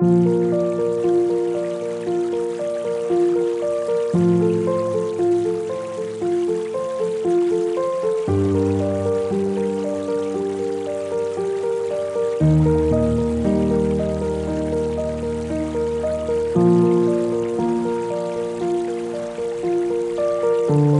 thank mm -hmm. you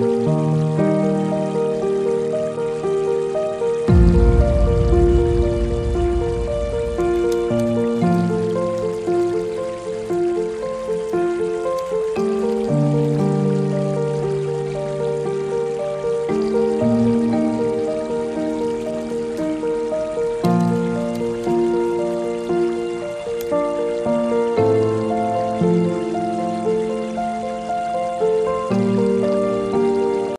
Música